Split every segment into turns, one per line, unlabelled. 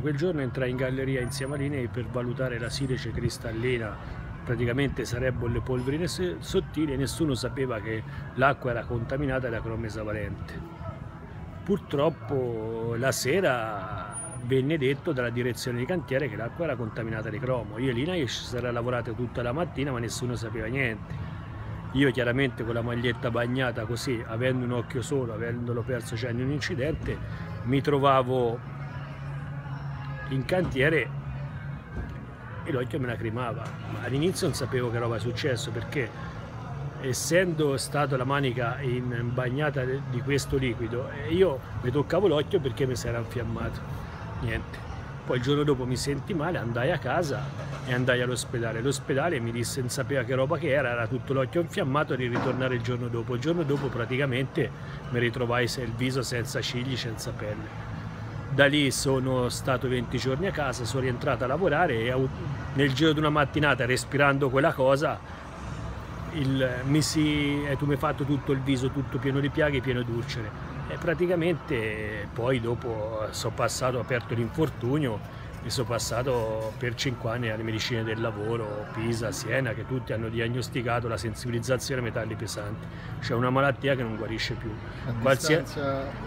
Quel giorno entrai in galleria insieme a Linei per valutare la silice cristallina, praticamente sarebbero le polverine sottili e nessuno sapeva che l'acqua era contaminata da cromesa valente. Purtroppo la sera venne detto dalla direzione di cantiere che l'acqua era contaminata di cromo. Io e Linei ci sarà lavorato tutta la mattina ma nessuno sapeva niente. Io chiaramente con la maglietta bagnata così, avendo un occhio solo, avendolo perso cioè in un incidente, mi trovavo in cantiere e l'occhio me la cremava, ma all'inizio non sapevo che roba è successo perché essendo stata la manica in bagnata di questo liquido io mi toccavo l'occhio perché mi si era infiammato, niente. Poi il giorno dopo mi senti male, andai a casa e andai all'ospedale. L'ospedale mi disse, non sapeva che roba che era, era tutto l'occhio infiammato di ritornare il giorno dopo. Il giorno dopo praticamente mi ritrovai il viso senza cigli, senza pelle da lì sono stato 20 giorni a casa, sono rientrato a lavorare e nel giro di una mattinata respirando quella cosa il, mi si, eh, tu mi hai fatto tutto il viso tutto pieno di piaghe, pieno di ulcere. E praticamente poi dopo sono passato, ho aperto l'infortunio mi sono passato per 5 anni alle medicine del lavoro, Pisa, Siena, che tutti hanno diagnosticato la sensibilizzazione ai metalli pesanti. C'è una malattia che non guarisce più. Qualsiasi,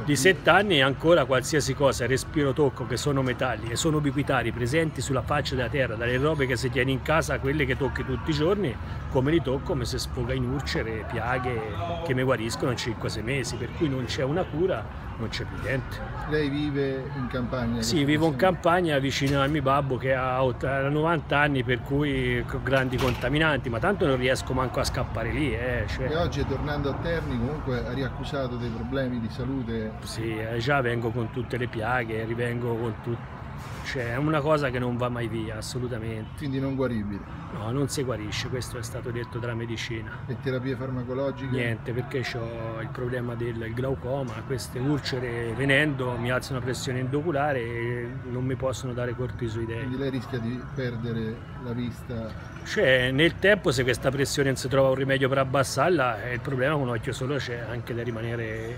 di 7 anni ancora qualsiasi cosa, respiro, tocco, che sono metalli e sono ubiquitari, presenti sulla faccia della terra, dalle robe che si tiene in casa a quelle che tocchi tutti i giorni, come li tocco, come se sfoga in urcere, piaghe che mi guariscono in 5-6 mesi, per cui non c'è una cura non c'è più niente.
Lei vive in campagna?
Sì, vivo in campagna vicino al mio babbo che ha 90 anni per cui grandi contaminanti, ma tanto non riesco manco a scappare lì. Eh,
cioè... E oggi tornando a Terni comunque ha riaccusato dei problemi di salute?
Sì, eh, già vengo con tutte le piaghe, rivengo con tutto cioè è una cosa che non va mai via, assolutamente.
Quindi non guaribile?
No, non si guarisce, questo è stato detto dalla medicina.
E terapie farmacologiche?
Niente, perché ho il problema del glaucoma, queste ulcere venendo mi alzano la pressione endoculare e non mi possono dare cortisoidei.
Quindi lei rischia di perdere la vista?
Cioè, nel tempo se questa pressione non si trova un rimedio per abbassarla, il problema con un occhio solo c'è anche da rimanere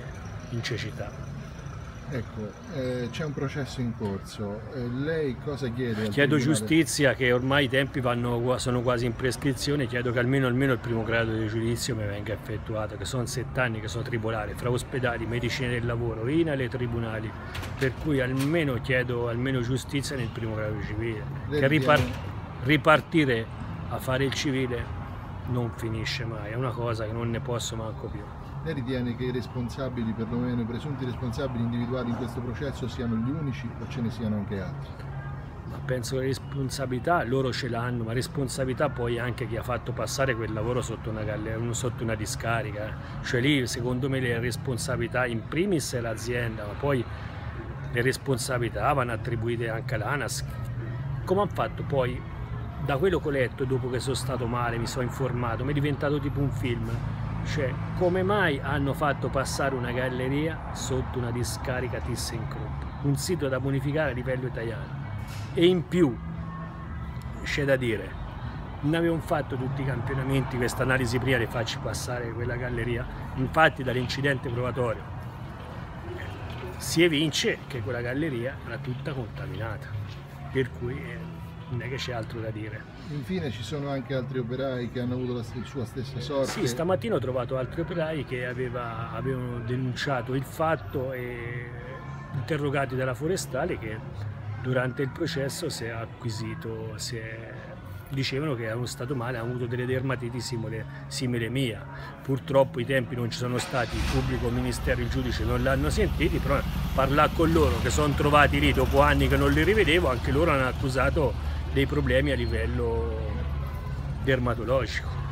in cecità.
Ecco, eh, c'è un processo in corso, eh, lei cosa chiede?
Chiedo giustizia che ormai i tempi vanno, sono quasi in prescrizione, chiedo che almeno, almeno, il primo grado di giudizio mi venga effettuato, che sono sette anni che sono tribunale, fra ospedali, medicina del lavoro, INAL e tribunali, per cui almeno chiedo almeno giustizia nel primo grado civile, lei che ripar ripartire a fare il civile non finisce mai, è una cosa che non ne posso manco più.
Lei ritiene che i responsabili, perlomeno i presunti responsabili individuati in questo processo siano gli unici o ce ne siano anche altri?
Ma penso che le responsabilità loro ce l'hanno, ma responsabilità poi anche chi ha fatto passare quel lavoro sotto una, sotto una discarica. Cioè lì secondo me le responsabilità in primis è l'azienda, ma poi le responsabilità vanno attribuite anche all'ANAS. Come hanno fatto poi da quello che ho letto dopo che sono stato male, mi sono informato, mi è diventato tipo un film. Cioè, come mai hanno fatto passare una galleria sotto una discarica ThyssenKrupp, un sito da bonificare a livello italiano? E in più, c'è da dire, non avevamo fatto tutti i campionamenti, questa analisi prima di farci passare quella galleria, infatti dall'incidente provatorio si evince che quella galleria era tutta contaminata, per cui non è che c'è altro da dire.
Infine ci sono anche altri operai che hanno avuto la sua stessa sorte?
Sì, stamattina ho trovato altri operai che aveva, avevano denunciato il fatto e interrogati dalla forestale che durante il processo si è acquisito, si è dicevano che erano stato male, hanno avuto delle dermatiti simile, simile mia. Purtroppo i tempi non ci sono stati, il pubblico ministero, il giudice non l'hanno sentiti, però parlare con loro che sono trovati lì dopo anni che non li rivedevo, anche loro hanno accusato dei problemi a livello dermatologico.